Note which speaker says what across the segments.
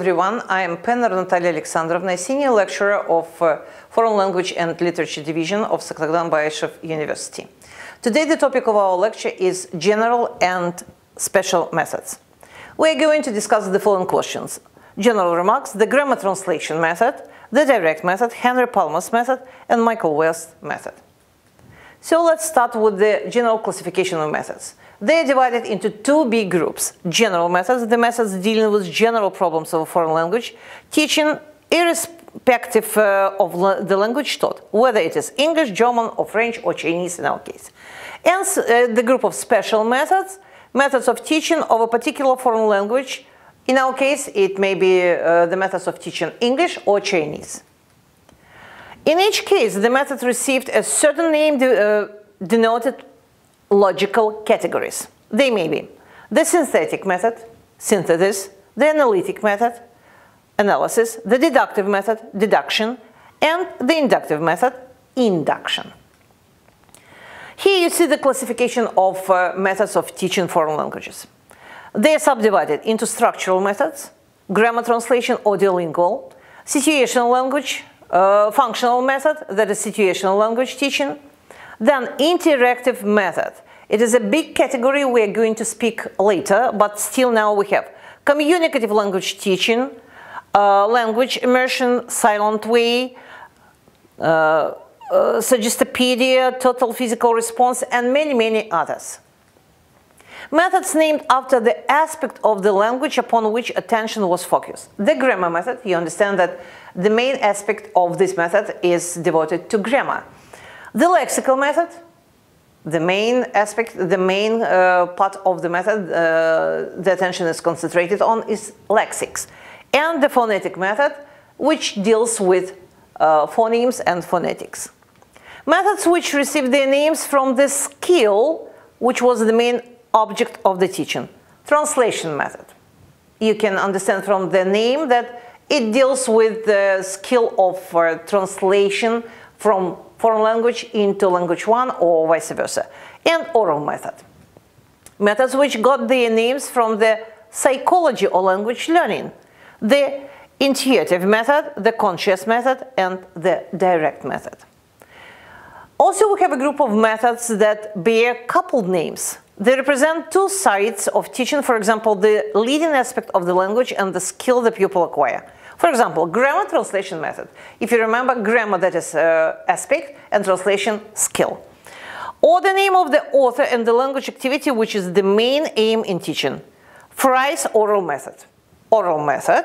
Speaker 1: everyone. I am Penner Natalia Alexandrovna, Senior Lecturer of uh, Foreign Language and Literature Division of Saklagdan Baishev University. Today the topic of our lecture is General and Special Methods. We are going to discuss the following questions. General remarks, the grammar translation method, the direct method, Henry Palmer's method, and Michael West's method. So let's start with the general classification of methods. They are divided into two big groups. General methods, the methods dealing with general problems of a foreign language, teaching irrespective uh, of la the language taught, whether it is English, German, or French, or Chinese in our case. And uh, the group of special methods, methods of teaching of a particular foreign language. In our case, it may be uh, the methods of teaching English or Chinese. In each case, the method received a certain name de uh, denoted logical categories. They may be the synthetic method, synthesis, the analytic method, analysis, the deductive method, deduction, and the inductive method, induction. Here you see the classification of uh, methods of teaching foreign languages. They are subdivided into structural methods, grammar translation, audiolingual, situational language, uh, functional method, that is situational language teaching, then interactive method. It is a big category we are going to speak later, but still now we have communicative language teaching, uh, language immersion, silent way, uh, uh, Suggestopedia, total physical response, and many, many others. Methods named after the aspect of the language upon which attention was focused. The grammar method, you understand that the main aspect of this method is devoted to grammar. The lexical method, the main aspect, the main uh, part of the method uh, the attention is concentrated on is lexics. And the phonetic method, which deals with uh, phonemes and phonetics. Methods which receive their names from the skill, which was the main object of the teaching. Translation method. You can understand from the name that it deals with the skill of uh, translation from foreign language into language one or vice versa, and oral method. Methods which got their names from the psychology of language learning, the intuitive method, the conscious method, and the direct method. Also, we have a group of methods that bear coupled names. They represent two sides of teaching, for example, the leading aspect of the language and the skill the pupil acquire. For example, grammar translation method. If you remember, grammar that is uh, aspect and translation skill. Or the name of the author and the language activity which is the main aim in teaching. Fry's oral method. Oral method,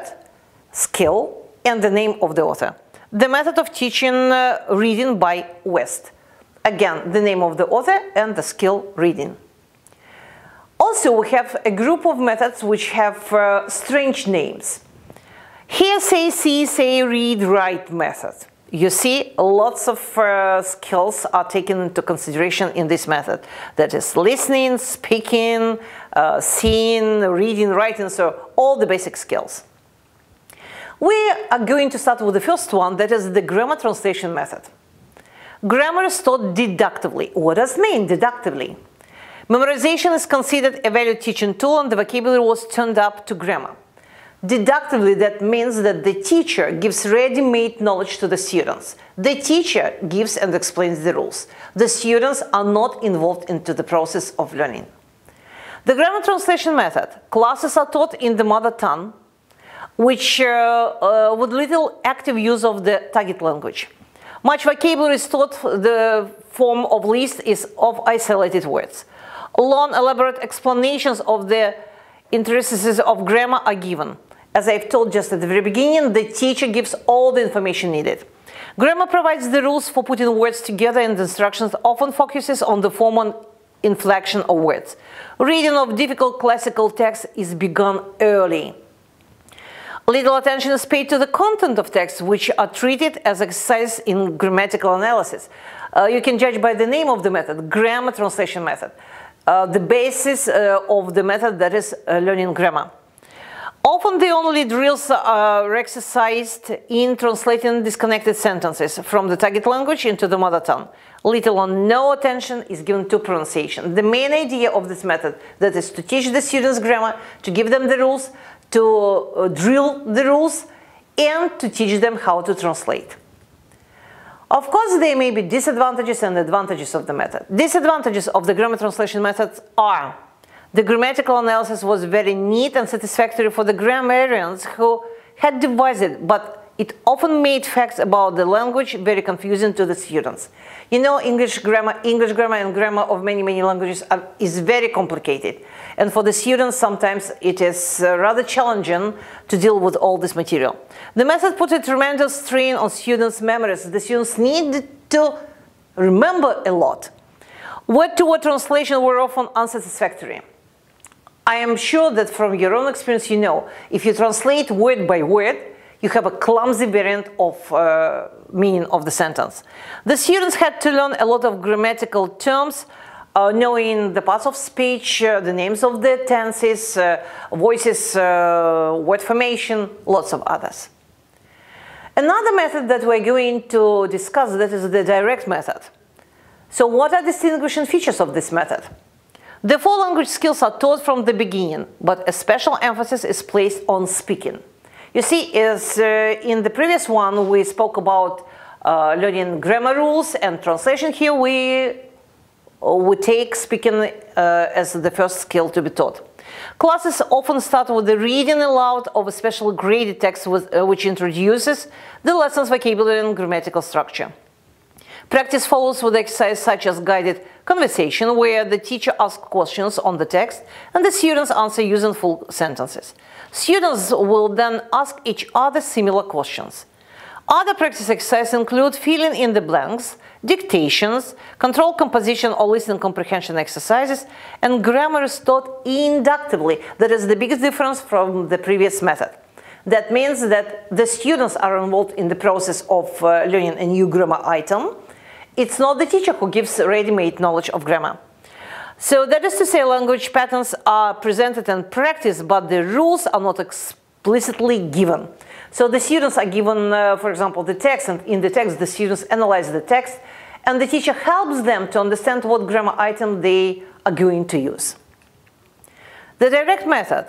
Speaker 1: skill, and the name of the author. The method of teaching uh, reading by West. Again, the name of the author and the skill reading. Also, we have a group of methods which have uh, strange names. Hear, say, see, say, read, write method. You see, lots of uh, skills are taken into consideration in this method. That is listening, speaking, uh, seeing, reading, writing, so all the basic skills. We are going to start with the first one, that is the grammar translation method. Grammar is taught deductively. What does mean deductively? Memorization is considered a value teaching tool and the vocabulary was turned up to grammar. Deductively, that means that the teacher gives ready-made knowledge to the students. The teacher gives and explains the rules. The students are not involved into the process of learning. The grammar translation method. Classes are taught in the mother tongue, which uh, uh, with little active use of the target language. Much vocabulary is taught the form of list is of isolated words. Long elaborate explanations of the intricacies of grammar are given. As I've told just at the very beginning, the teacher gives all the information needed. Grammar provides the rules for putting words together and the instructions often focuses on the form and inflection of words. Reading of difficult classical texts is begun early. Little attention is paid to the content of texts, which are treated as exercise in grammatical analysis. Uh, you can judge by the name of the method, grammar translation method, uh, the basis uh, of the method that is uh, learning grammar. Often the only drills are exercised in translating disconnected sentences from the target language into the mother tongue. Little or no attention is given to pronunciation. The main idea of this method that is to teach the students grammar, to give them the rules, to uh, drill the rules and to teach them how to translate. Of course, there may be disadvantages and advantages of the method. Disadvantages of the grammar translation method are the grammatical analysis was very neat and satisfactory for the grammarians who had devised it, but it often made facts about the language very confusing to the students. You know, English grammar, English grammar and grammar of many, many languages are, is very complicated. And for the students, sometimes it is uh, rather challenging to deal with all this material. The method put a tremendous strain on students' memories. The students need to remember a lot. Word-to-word -word translation were often unsatisfactory. I am sure that from your own experience you know, if you translate word by word, you have a clumsy variant of uh, meaning of the sentence. The students had to learn a lot of grammatical terms, uh, knowing the parts of speech, uh, the names of the tenses, uh, voices, uh, word formation, lots of others. Another method that we're going to discuss that is the direct method. So what are distinguishing features of this method? The four language skills are taught from the beginning, but a special emphasis is placed on speaking. You see, as uh, in the previous one we spoke about uh, learning grammar rules and translation. Here we we take speaking uh, as the first skill to be taught. Classes often start with the reading aloud of a special graded text with, uh, which introduces the lesson's vocabulary and grammatical structure. Practice follows with exercises such as guided conversation, where the teacher asks questions on the text and the students answer using full sentences. Students will then ask each other similar questions. Other practice exercises include filling in the blanks, dictations, control composition or listening comprehension exercises, and grammar is taught inductively. That is the biggest difference from the previous method. That means that the students are involved in the process of uh, learning a new grammar item, it's not the teacher who gives ready-made knowledge of grammar. So that is to say language patterns are presented and practiced, but the rules are not explicitly given. So the students are given, uh, for example, the text, and in the text the students analyze the text, and the teacher helps them to understand what grammar item they are going to use. The direct method.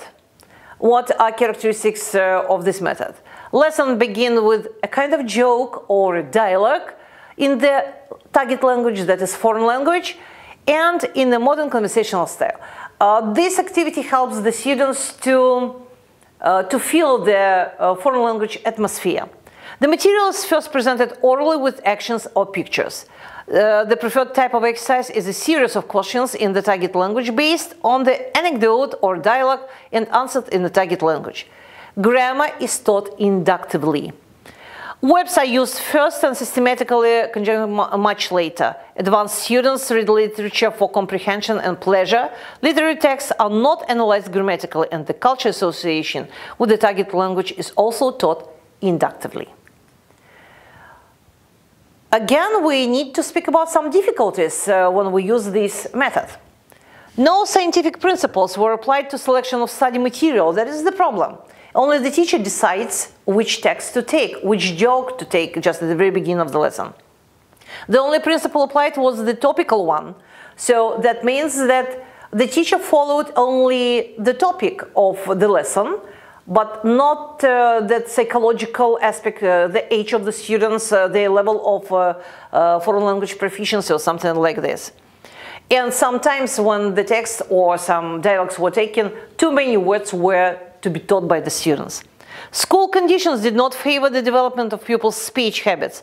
Speaker 1: What are characteristics uh, of this method? Lesson begin with a kind of joke or a dialogue in the target language that is foreign language and in the modern conversational style. Uh, this activity helps the students to, uh, to feel the uh, foreign language atmosphere. The material is first presented orally with actions or pictures. Uh, the preferred type of exercise is a series of questions in the target language based on the anecdote or dialogue and answered in the target language. Grammar is taught inductively. Webs are used first and systematically much later. Advanced students read literature for comprehension and pleasure. Literary texts are not analyzed grammatically and the culture association with the target language is also taught inductively. Again, we need to speak about some difficulties uh, when we use this method. No scientific principles were applied to selection of study material. That is the problem. Only the teacher decides which text to take, which joke to take just at the very beginning of the lesson. The only principle applied was the topical one. So that means that the teacher followed only the topic of the lesson, but not uh, that psychological aspect, uh, the age of the students, uh, their level of uh, uh, foreign language proficiency or something like this. And sometimes when the text or some dialogues were taken, too many words were to be taught by the students. School conditions did not favor the development of pupils' speech habits.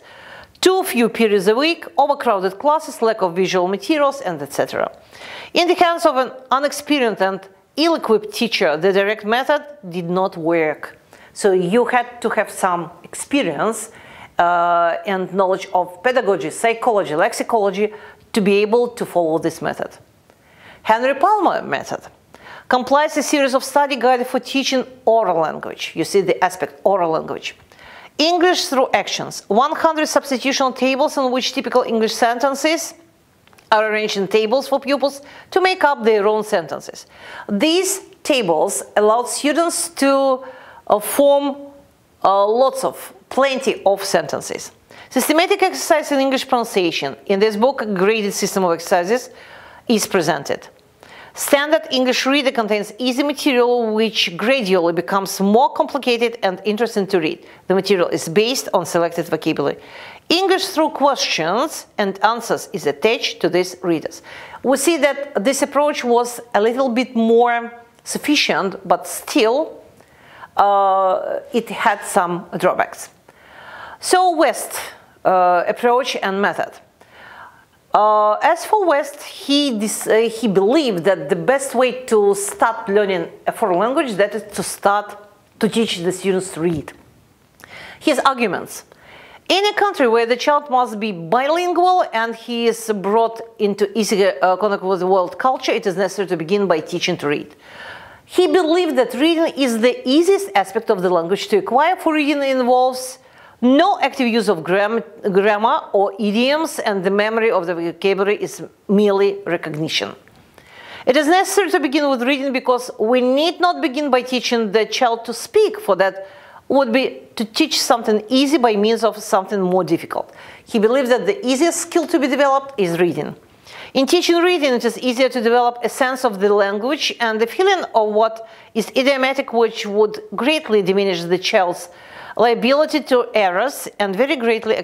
Speaker 1: Too few periods a week, overcrowded classes, lack of visual materials, and etc. In the hands of an unexperienced and ill-equipped teacher, the direct method did not work. So you had to have some experience uh, and knowledge of pedagogy, psychology, lexicology to be able to follow this method. Henry Palmer method complies a series of study guide for teaching oral language. You see the aspect oral language. English through actions. 100 substitutional tables in which typical English sentences are arranged in tables for pupils to make up their own sentences. These tables allow students to uh, form uh, lots of, plenty of sentences. Systematic exercise in English pronunciation. In this book, a graded system of exercises is presented. Standard English Reader contains easy material which gradually becomes more complicated and interesting to read. The material is based on selected vocabulary. English through questions and answers is attached to these readers. We see that this approach was a little bit more sufficient, but still uh, it had some drawbacks. So West uh, approach and method. Uh, as for West, he, uh, he believed that the best way to start learning a foreign language that is to start to teach the students to read. His arguments. In a country where the child must be bilingual and he is brought into easy uh, contact with the world culture, it is necessary to begin by teaching to read. He believed that reading is the easiest aspect of the language to acquire, for reading involves no active use of gram grammar or idioms and the memory of the vocabulary is merely recognition. It is necessary to begin with reading because we need not begin by teaching the child to speak, for that would be to teach something easy by means of something more difficult. He believes that the easiest skill to be developed is reading. In teaching reading, it is easier to develop a sense of the language and the feeling of what is idiomatic, which would greatly diminish the child's liability to errors and very greatly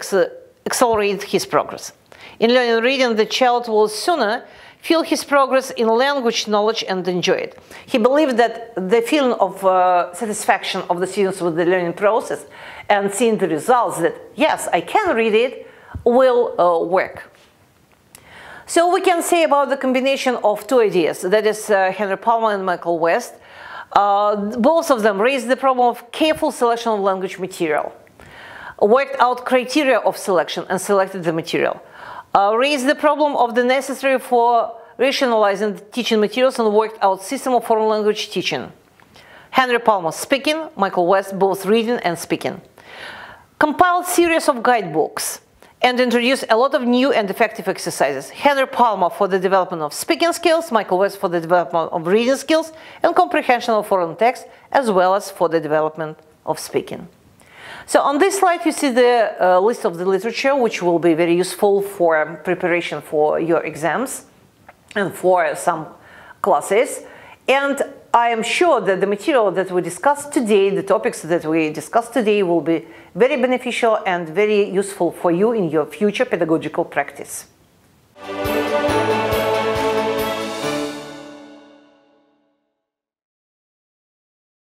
Speaker 1: accelerate his progress. In learning reading, the child will sooner feel his progress in language knowledge and enjoy it. He believed that the feeling of uh, satisfaction of the students with the learning process and seeing the results that, yes, I can read it, will uh, work. So we can say about the combination of two ideas, that is uh, Henry Palmer and Michael West, uh, both of them raised the problem of careful selection of language material, worked out criteria of selection and selected the material, uh, raised the problem of the necessary for rationalizing teaching materials and worked out system of foreign language teaching. Henry Palmer speaking, Michael West both reading and speaking. Compiled series of guidebooks and introduced a lot of new and effective exercises. Henry Palmer for the development of speaking skills, Michael West for the development of reading skills and comprehension of foreign text, as well as for the development of speaking. So on this slide you see the uh, list of the literature which will be very useful for preparation for your exams and for some classes. And I am sure that the material that we discussed today, the topics that we discussed today will be very beneficial and very useful for you in your future pedagogical practice.